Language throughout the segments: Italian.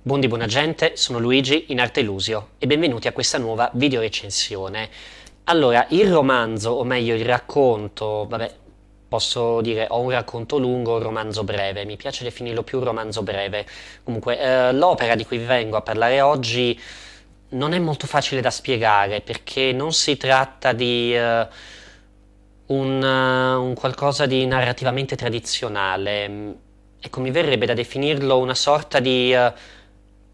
Buon di buona gente, sono Luigi in Arte Lusio e benvenuti a questa nuova video recensione. Allora, il romanzo, o meglio il racconto, vabbè, posso dire ho un racconto lungo o un romanzo breve, mi piace definirlo più romanzo breve. Comunque, eh, l'opera di cui vi vengo a parlare oggi non è molto facile da spiegare perché non si tratta di uh, un, uh, un, qualcosa di narrativamente tradizionale. Ecco, mi verrebbe da definirlo una sorta di uh,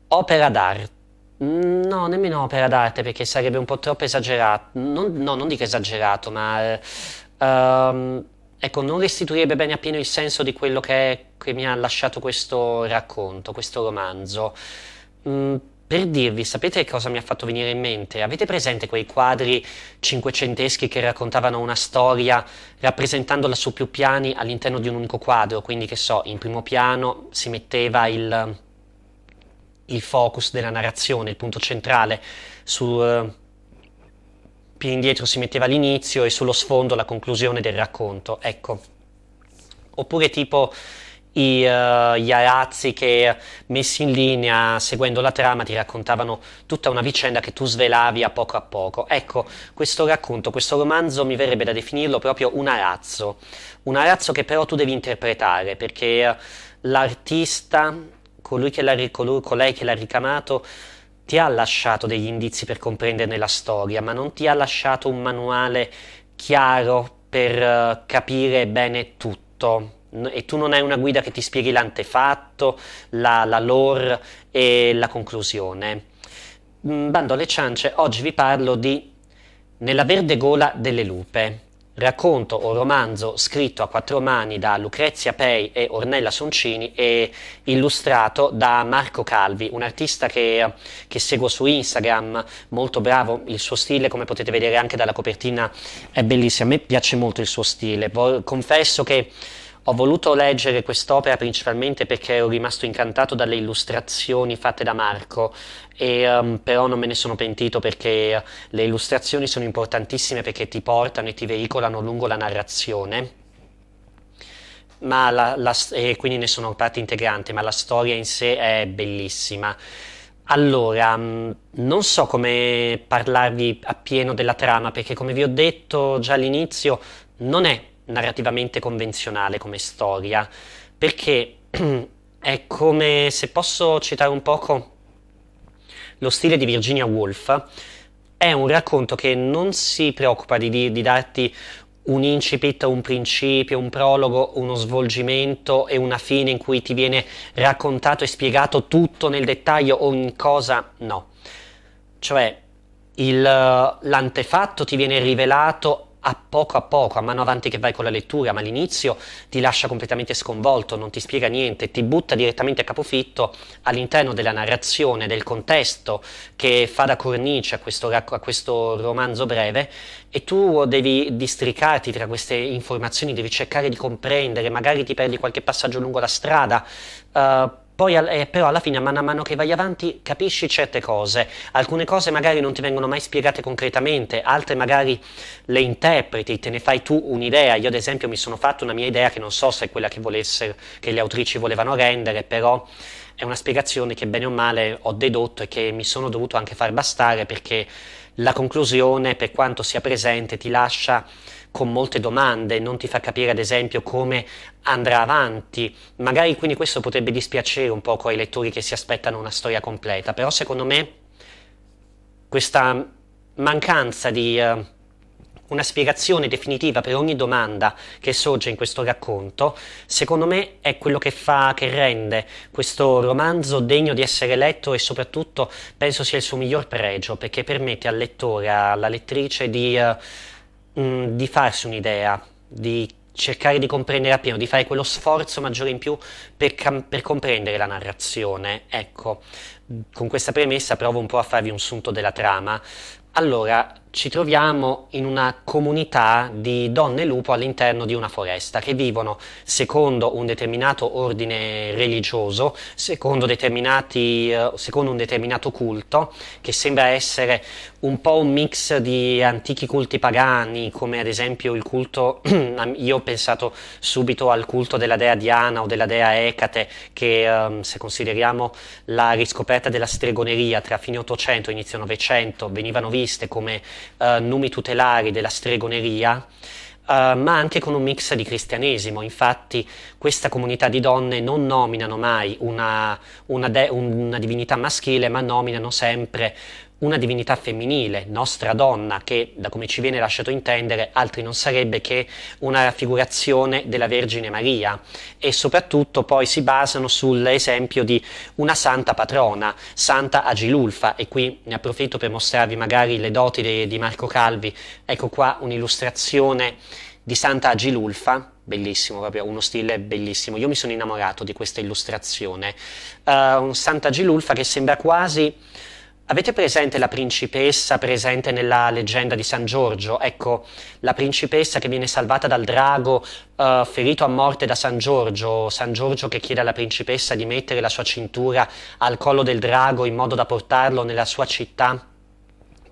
opera d'arte. No, nemmeno opera d'arte perché sarebbe un po' troppo esagerato. Non, no, non dico esagerato, ma uh, ecco, non restituirebbe bene appieno il senso di quello che, è, che mi ha lasciato questo racconto, questo romanzo. Mm, per dirvi, sapete cosa mi ha fatto venire in mente? Avete presente quei quadri cinquecenteschi che raccontavano una storia rappresentandola su più piani all'interno di un unico quadro? Quindi, che so, in primo piano si metteva il, il focus della narrazione, il punto centrale, su uh, più indietro si metteva l'inizio e sullo sfondo la conclusione del racconto. Ecco. Oppure tipo i, uh, gli arazzi che messi in linea seguendo la trama ti raccontavano tutta una vicenda che tu svelavi a poco a poco. Ecco, questo racconto, questo romanzo mi verrebbe da definirlo proprio un arazzo, un arazzo che però tu devi interpretare perché l'artista, colui che l'ha, colui, colei che l'ha ricamato, ti ha lasciato degli indizi per comprenderne la storia, ma non ti ha lasciato un manuale chiaro per uh, capire bene tutto e tu non hai una guida che ti spieghi l'antefatto, la, la lore e la conclusione. Mm, bando alle ciance, oggi vi parlo di Nella verde gola delle lupe, racconto o romanzo scritto a quattro mani da Lucrezia Pei e Ornella Soncini e illustrato da Marco Calvi, un artista che, che, seguo su Instagram, molto bravo, il suo stile come potete vedere anche dalla copertina è bellissimo, a me piace molto il suo stile, confesso che ho voluto leggere quest'opera principalmente perché ero rimasto incantato dalle illustrazioni fatte da Marco, e, um, però non me ne sono pentito perché le illustrazioni sono importantissime perché ti portano e ti veicolano lungo la narrazione. La, la, e quindi ne sono parte integrante, ma la storia in sé è bellissima. Allora, mm, non so come parlarvi appieno della trama, perché come vi ho detto già all'inizio, non è narrativamente convenzionale come storia, perché è come, se posso citare un poco lo stile di Virginia Woolf, è un racconto che non si preoccupa di, di, darti un incipit, un principio, un prologo, uno svolgimento e una fine in cui ti viene raccontato e spiegato tutto nel dettaglio, ogni cosa, no. Cioè, l'antefatto ti viene rivelato a poco a poco, a mano avanti che vai con la lettura, ma all'inizio ti lascia completamente sconvolto, non ti spiega niente, ti butta direttamente a capofitto all'interno della narrazione, del contesto che fa da cornice a questo, a questo romanzo breve e tu devi districarti tra queste informazioni, devi cercare di comprendere, magari ti perdi qualche passaggio lungo la strada. Uh, poi eh, però alla fine, a mano che vai avanti, capisci certe cose. Alcune cose magari non ti vengono mai spiegate concretamente, altre magari le interpreti, te ne fai tu un'idea. Io ad esempio mi sono fatto una mia idea che non so se è quella che, volesse, che le autrici volevano rendere, però è una spiegazione che bene o male ho dedotto e che mi sono dovuto anche far bastare perché la conclusione, per quanto sia presente, ti lascia con molte domande, non ti fa capire ad esempio come andrà avanti. Magari quindi questo potrebbe dispiacere un po' ai lettori che si aspettano una storia completa, però secondo me questa mancanza di uh, una spiegazione definitiva per ogni domanda che sorge in questo racconto, secondo me è quello che fa, che rende questo romanzo degno di essere letto e soprattutto penso sia il suo miglior pregio, perché permette al lettore, alla lettrice di... Uh, mh, di farsi un'idea, di cercare di comprendere appieno, di fare quello sforzo maggiore in più per, per, comprendere la narrazione. Ecco, con questa premessa provo un po' a farvi un sunto della trama. Allora, ci troviamo in una comunità di donne lupo all'interno di una foresta che vivono secondo un determinato ordine religioso, secondo, eh, secondo un determinato culto, che sembra essere un po' un mix di antichi culti pagani, come ad esempio il culto, io ho pensato subito al culto della dea Diana o della dea Ecate, che um, se consideriamo la riscoperta della stregoneria tra fine 800 e inizio 900 venivano viste come uh, numi tutelari della stregoneria, Uh, ma anche con un mix di cristianesimo. Infatti, questa comunità di donne non nominano mai una, una, de- una divinità maschile, ma nominano sempre una divinità femminile, nostra donna, che da come ci viene lasciato intendere altri non sarebbe che una raffigurazione della Vergine Maria e soprattutto poi si basano sull'esempio di una santa patrona, Santa Agilulfa e qui ne approfitto per mostrarvi magari le doti de, di Marco Calvi, ecco qua un'illustrazione di Santa Agilulfa, bellissimo, proprio uno stile bellissimo. Io mi sono innamorato di questa illustrazione. Uh, Santa Agilulfa che sembra quasi Avete presente la principessa presente nella leggenda di San Giorgio? Ecco, la principessa che viene salvata dal drago uh, ferito a morte da San Giorgio, San Giorgio che chiede alla principessa di mettere la sua cintura al collo del drago in modo da portarlo nella sua città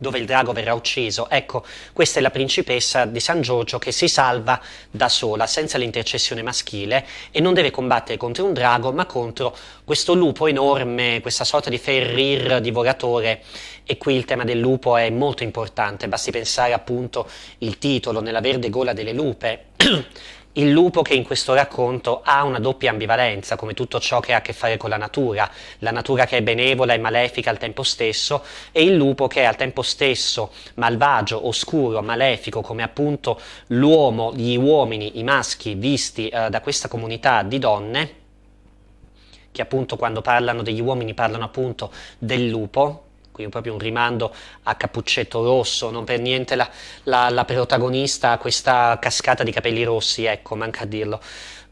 dove il drago verrà ucciso. Ecco, questa è la principessa di San Giorgio che si salva da sola, senza l'intercessione maschile, e non deve combattere contro un drago, ma contro questo lupo enorme, questa sorta di ferrir divoratore. E qui il tema del lupo è molto importante, basti pensare appunto il titolo, nella verde gola delle lupe. il lupo che in questo racconto ha una doppia ambivalenza, come tutto ciò che ha a che fare con la natura, la natura che è benevola e malefica al tempo stesso, e il lupo che è al tempo stesso malvagio, oscuro, malefico, come appunto l'uomo, gli uomini, i maschi visti eh, da questa comunità di donne, che appunto quando parlano degli uomini parlano appunto del lupo, qui proprio un rimando a Cappuccetto Rosso, non per niente la, la, la protagonista ha questa cascata di capelli rossi, ecco, manca a dirlo.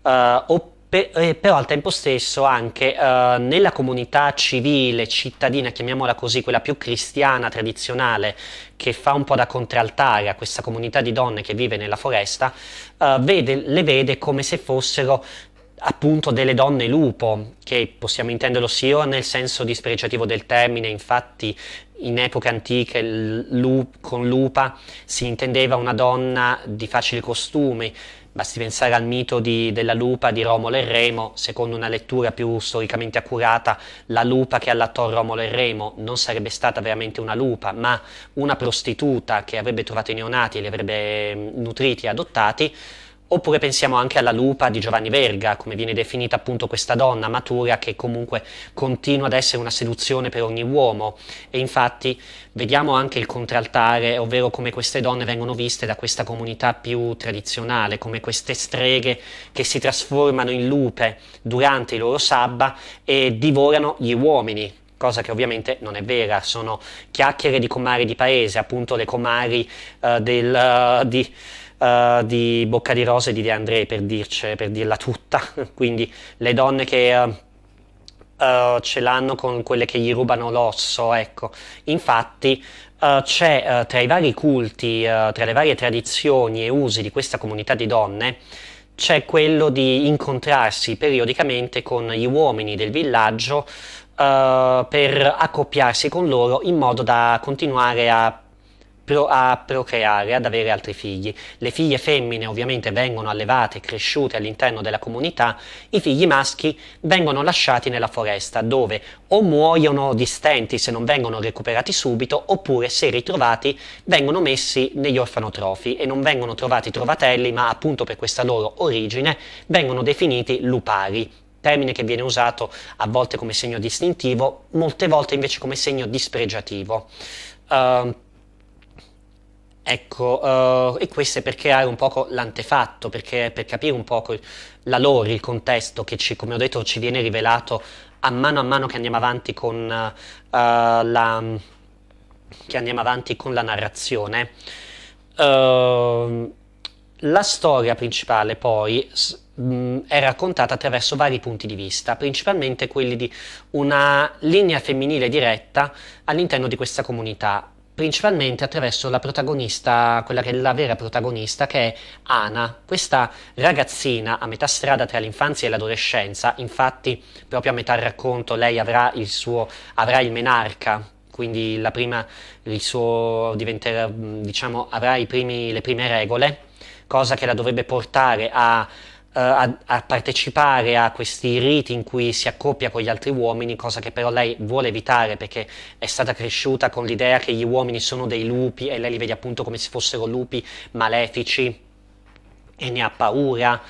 Uh, per, eh, però al tempo stesso anche uh, nella comunità civile, cittadina, chiamiamola così, quella più cristiana, tradizionale, che fa un po' da contraltare a questa comunità di donne che vive nella foresta, uh, vede, le vede come se fossero appunto delle donne lupo, che possiamo intenderlo sia nel senso dispregiativo del termine, infatti in epoche antiche lup, con lupa si intendeva una donna di facili costumi, basti pensare al mito di, della lupa di Romolo e Remo, secondo una lettura più storicamente accurata, la lupa che allattò Romolo e Remo non sarebbe stata veramente una lupa, ma una prostituta che avrebbe trovato i neonati e li avrebbe nutriti e adottati, Oppure pensiamo anche alla lupa di Giovanni Verga, come viene definita appunto questa donna matura che comunque continua ad essere una seduzione per ogni uomo. E infatti vediamo anche il contraltare, ovvero come queste donne vengono viste da questa comunità più tradizionale, come queste streghe che si trasformano in lupe durante i loro sabba e divorano gli uomini, cosa che ovviamente non è vera, sono chiacchiere di comari di paese, appunto le comari uh, del, uh, di, uh, di Bocca di Rose di De André per, dirce, per dirla tutta, quindi le donne che uh, uh, ce l'hanno con quelle che gli rubano l'osso, ecco. Infatti c'è tra i vari culti, tra le varie tradizioni e usi di questa comunità di donne, c'è quello di incontrarsi periodicamente con gli uomini del villaggio per accoppiarsi con loro in modo da continuare a pro, a procreare, ad avere altri figli. Le figlie femmine ovviamente vengono allevate cresciute all'interno della comunità, i figli maschi vengono lasciati nella foresta dove o muoiono di stenti se non vengono recuperati subito oppure se ritrovati vengono messi negli orfanotrofi e non vengono trovati trovatelli ma appunto per questa loro origine vengono definiti lupari termine che viene usato a volte come segno distintivo, molte volte invece come segno dispregiativo. Uh, Ecco, uh, e questo è per creare un po' l'antefatto, perché, per capire un po' la lore, il contesto che, ci, come ho detto, ci viene rivelato a mano a mano che andiamo avanti con, uh, la, andiamo avanti con la narrazione. Uh, la storia principale poi è raccontata attraverso vari punti di vista, principalmente quelli di una linea femminile diretta all'interno di questa comunità principalmente attraverso la protagonista, quella che è la vera protagonista, che è Ana, questa ragazzina a metà strada tra l'infanzia e l'adolescenza, infatti proprio a metà racconto lei avrà il suo, avrà il menarca, quindi la prima, il suo diventerà, diciamo, avrà primi, le prime regole, cosa che la dovrebbe portare a a, a, partecipare a questi riti in cui si accoppia con gli altri uomini, cosa che però lei vuole evitare perché è stata cresciuta con l'idea che gli uomini sono dei lupi e lei li vede appunto come se fossero lupi malefici e ne ha paura.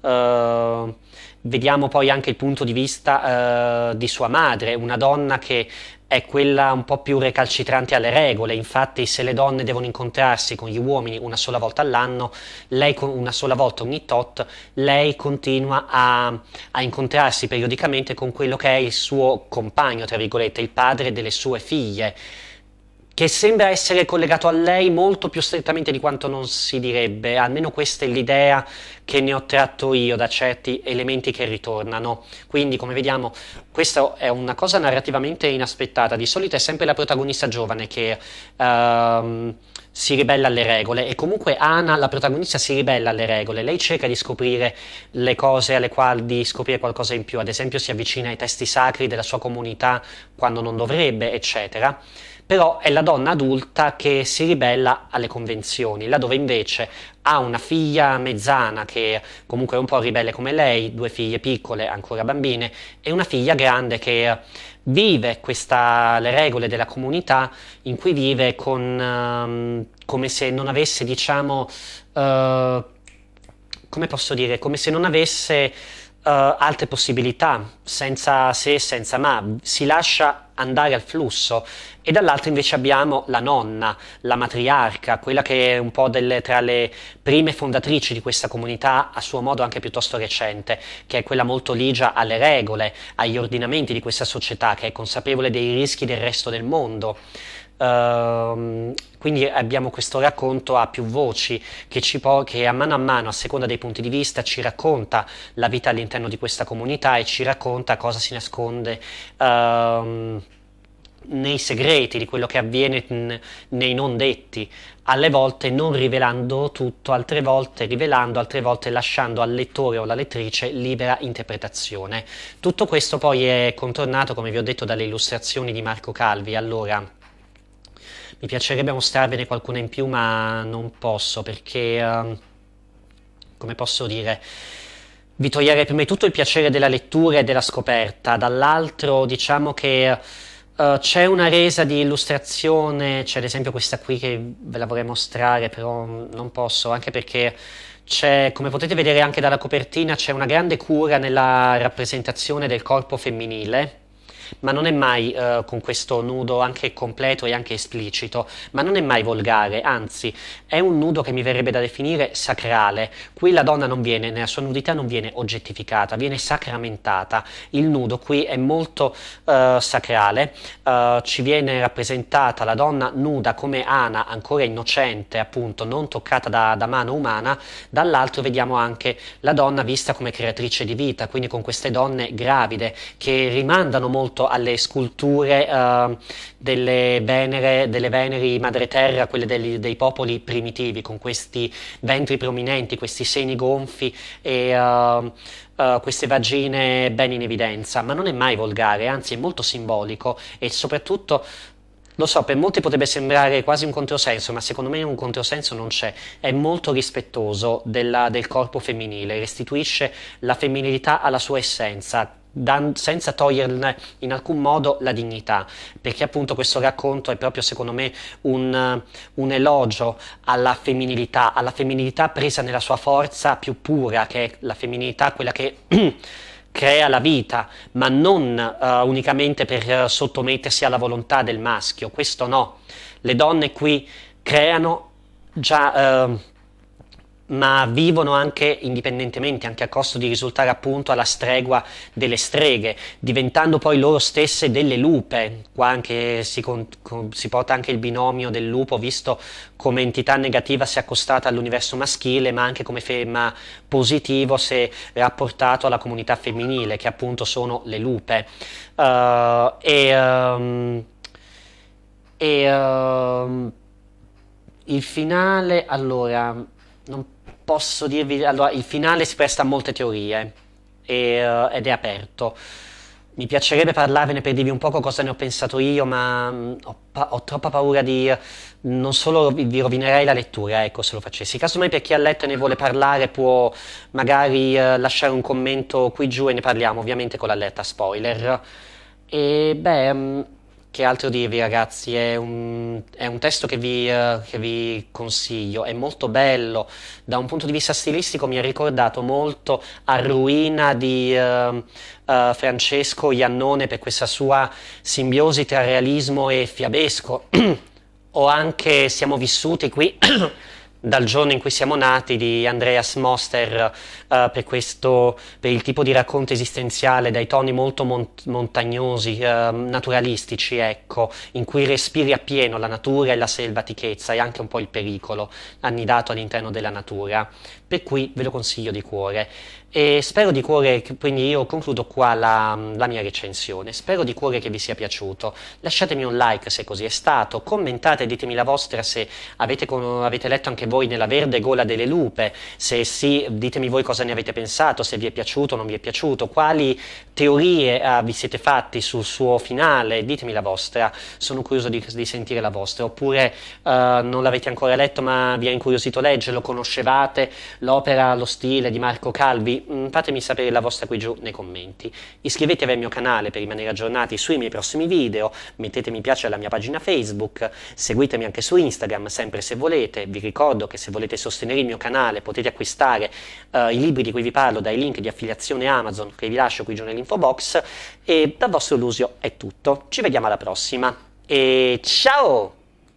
Uh, vediamo poi anche il punto di vista uh, di sua madre, una donna che è quella un po' più recalcitrante alle regole, infatti se le donne devono incontrarsi con gli uomini una sola volta all'anno, lei una sola volta ogni tot, lei continua a, a, incontrarsi periodicamente con quello che è il suo compagno, tra virgolette, il padre delle sue figlie che sembra essere collegato a lei molto più strettamente di quanto non si direbbe, almeno questa è l'idea che ne ho tratto io da certi elementi che ritornano. Quindi, come vediamo, questa è una cosa narrativamente inaspettata. Di solito è sempre la protagonista giovane che uh, si ribella alle regole e comunque Ana, la protagonista, si ribella alle regole. Lei cerca di scoprire le cose alle quali di scoprire qualcosa in più, ad esempio si avvicina ai testi sacri della sua comunità quando non dovrebbe, eccetera però è la donna adulta che si ribella alle convenzioni, laddove invece ha una figlia mezzana che comunque è un po' ribelle come lei, due figlie piccole, ancora bambine, e una figlia grande che vive questa, le regole della comunità in cui vive con, um, come se non avesse, diciamo, uh, come posso dire, come se non avesse uh, altre possibilità, senza se, senza ma, si lascia andare al flusso e dall'altro invece abbiamo la nonna, la matriarca, quella che è un po' delle, tra le prime fondatrici di questa comunità, a suo modo anche piuttosto recente, che è quella molto ligia alle regole, agli ordinamenti di questa società, che è consapevole dei rischi del resto del mondo. Uh, quindi abbiamo questo racconto a più voci che, che a mano a mano, a seconda dei punti di vista, ci racconta la vita all'interno di questa comunità e ci racconta cosa si nasconde. Uh, nei segreti di quello che avviene nei non detti, alle volte non rivelando tutto, altre volte rivelando, altre volte lasciando al lettore o alla lettrice libera interpretazione. Tutto questo poi è contornato, come vi ho detto, dalle illustrazioni di Marco Calvi. Allora, mi piacerebbe mostrarvene qualcuna in più, ma non posso perché, uh, come posso dire, vi toglierei prima di tutto il piacere della lettura e della scoperta, dall'altro diciamo che uh, c'è una resa di illustrazione, c'è ad esempio questa qui che ve la vorrei mostrare, però non posso, anche perché c'è, come potete vedere anche dalla copertina, c'è una grande cura nella rappresentazione del corpo femminile ma non è mai uh, con questo nudo anche completo e anche esplicito, ma non è mai volgare, anzi è un nudo che mi verrebbe da definire sacrale. Qui la donna non viene, nella sua nudità non viene oggettificata, viene sacramentata. Il nudo qui è molto uh, sacrale, uh, ci viene rappresentata la donna nuda come Ana, ancora innocente, appunto, non toccata da, da mano umana, dall'altro vediamo anche la donna vista come creatrice di vita, quindi con queste donne gravide che rimandano molto molto alle sculture uh, delle, venere, delle veneri madre terra, quelle dei, dei popoli primitivi, con questi ventri prominenti, questi seni gonfi e uh, uh, queste vagine ben in evidenza, ma non è mai volgare, anzi è molto simbolico e soprattutto lo so, per molti potrebbe sembrare quasi un controsenso, ma secondo me un controsenso non c'è. È molto rispettoso della, del corpo femminile, restituisce la femminilità alla sua essenza, Dan, senza toglierne in alcun modo la dignità, perché appunto questo racconto è proprio secondo me un, un, elogio alla femminilità, alla femminilità presa nella sua forza più pura, che è la femminilità, quella che crea la vita, ma non uh, unicamente per sottomettersi alla volontà del maschio, questo no. Le donne qui creano già... Uh, ma vivono anche indipendentemente, anche a costo di risultare appunto alla stregua delle streghe, diventando poi loro stesse delle lupe. Qua anche si, con, con, si porta anche il binomio del lupo visto come entità negativa se accostata all'universo maschile, ma anche come femma positivo se rapportato alla comunità femminile, che appunto sono le lupe. Uh, e, um, E uh, il finale, allora, posso dirvi, allora, il finale si presta a molte teorie e, uh, ed è aperto. Mi piacerebbe parlarvene per dirvi un po' cosa ne ho pensato io, ma mh, ho, pa- ho, troppa paura di... non solo vi rovinerei la lettura, ecco, se lo facessi. Casomai per chi ha letto e ne vuole parlare può magari uh, lasciare un commento qui giù e ne parliamo, ovviamente con l'allerta spoiler. E beh... Che altro dirvi ragazzi, è un, è un testo che vi, uh, che vi, consiglio, è molto bello, da un punto di vista stilistico mi ha ricordato molto a Ruina di uh, uh, Francesco Iannone per questa sua simbiosi tra realismo e fiabesco, o anche Siamo vissuti qui dal giorno in cui siamo nati di Andreas Moster uh, per, questo, per il tipo di racconto esistenziale dai toni molto mont- montagnosi, uh, naturalistici, ecco, in cui respiri appieno la natura e la selvatichezza e anche un po' il pericolo annidato all'interno della natura. Per cui ve lo consiglio di cuore. E spero di cuore, quindi io concludo qua la, la, mia recensione, spero di cuore che vi sia piaciuto, lasciatemi un like se così è stato, commentate, ditemi la vostra se avete, avete letto anche voi nella verde gola delle lupe, se sì, ditemi voi cosa ne avete pensato, se vi è piaciuto o non vi è piaciuto, quali teorie uh, vi siete fatti sul suo finale, ditemi la vostra, sono curioso di, di sentire la vostra, oppure uh, non l'avete ancora letto ma vi ha incuriosito leggerlo, conoscevate l'opera, lo stile di Marco Calvi, Mm, fatemi sapere la vostra qui giù nei commenti. Iscrivetevi al mio canale per rimanere aggiornati sui miei prossimi video, mettete mi piace alla mia pagina Facebook, seguitemi anche su Instagram sempre se volete, vi ricordo che se volete sostenere il mio canale potete acquistare uh, i libri di cui vi parlo dai link di affiliazione Amazon che vi lascio qui giù nell'info box e dal vostro Lusio è tutto, ci vediamo alla prossima e ciao!